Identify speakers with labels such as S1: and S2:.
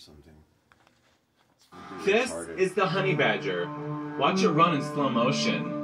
S1: something.
S2: This
S1: retarded.
S2: is the honey badger. Watch it run in slow motion.